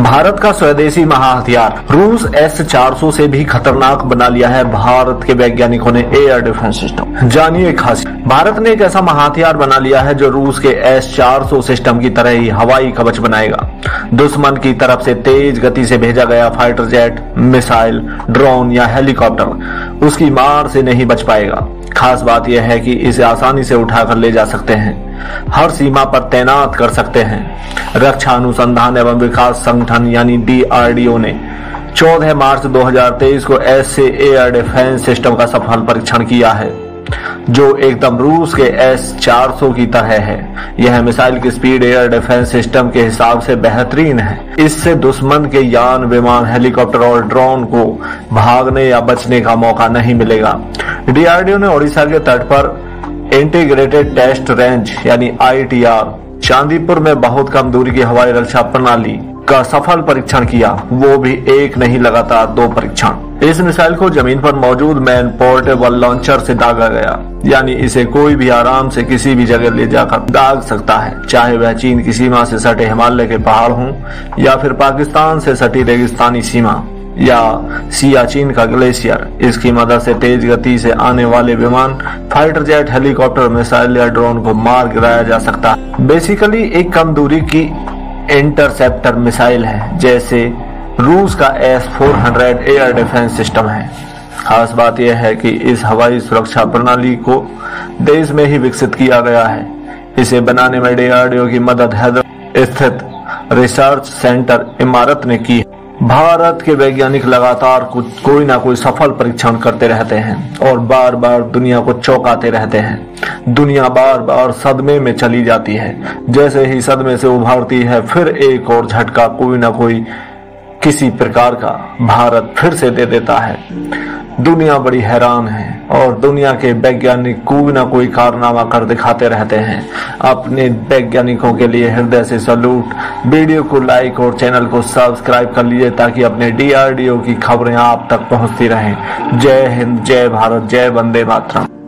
भारत का स्वदेशी महाहथियार रूस एस 400 से भी खतरनाक बना लिया है भारत के वैज्ञानिकों ने एयर डिफेंस सिस्टम। जानिए खास भारत ने एक ऐसा महाहथियार बना लिया है जो रूस के एस 400 सिस्टम की तरह ही हवाई कवच बनाएगा। दुश्मन की तरफ़ से तेज गति से भेजा गया फाइटर जेट, मिसाइल, ड्रोन या हेलीकॉप्टर उसकी मार से नहीं बच पाएगा। खास बात यह है कि इसे आसानी से उठाकर ले जा सकते हैं। हर सीमा पर तैनात कर सकते हैं। रक्षा अनुसंधान एवं विकास संगठन यानी डीआरडीओ ने 14 मार्च 2023 को एस एयर डिफेंस सिस्टम का सफल परीक्षण किया है, जो एकदम रूस के एस 400 की तरह है। यह मिसाइल की स्पीड एयर डिफेंस सिस्टम के हिसाब से बेहतरीन है। इससे दुश्मन के यान, विमान, हेलीकॉप्टर और ड्रोन को भागने या बचने का मौका नहीं मिलेगा। डीआरडीओ ने ओडिशा के तट पर इंटीग्रेटेड टेस्ट रेंज यानी आईटीआर चांदीपुर में बहुत कम दूरी की हवाई रक्षा प्रणाली का सफल परीक्षण किया, वो भी एक नहीं, लगातार दो परीक्षण। इस मिसाइल को ज़मीन पर मौजूद मैन पोर्टेबल लॉन्चर से दागा गया, यानी इसे कोई भी आराम से किसी भी जगह ले जाकर दाग सकता है। चाहे वह चीन की सीमा से सटे हिमालय के पहाड़ हों या फिर पाकिस्तान से सटी रेगिस्तानी सीमा। या सियाचिन का ग्लेशियर। इसकी मदद से तेज गति से आने वाले विमान फाइटर जेट हेलीकॉप्टर मिसाइल या ड्रोन को मार गिराया जा सकता है। बेसिकली एक कम दूरी की इंटरसेप्टर मिसाइल है, जैसे रूस का S four hundred air defence system है। खास बात यह है कि इस हवाई सुरक्षा प्रणाली को देश में ही विकसित किया गया है। इसे बनाने में डीआरडीओ की मदद हैदराबाद स्थित रिसर्च सेंटर इमारत ने की है। भारत के वैज्ञानिक लगातार कुछ कोई ना कोई सफल परीक्षण करते रहते हैं और बार बार दुनिया को चौंकाते रहते हैं। दुनिया बार बार सदमे में चली जाती है। जैसे ही सदमे से उभरती है, फिर एक और झटका कोई ना कोई किसी प्रकार का भारत फिर से दे देता है। दुनिया बड़ी हैरान है और दुनिया के वैज्ञानिक कोई ना कोई कारनामा कर दिखाते रहते हैं। अपने वैज्ञानिकों के लिए हृदय से सलूट। वीडियो को लाइक और चैनल को सब्सक्राइब कर लीजिए ताकि अपने डीआरडीओ की खबरें आप तक पहुँचती रहें। जय हिंद, जय भारत, जय वंदे मातरम।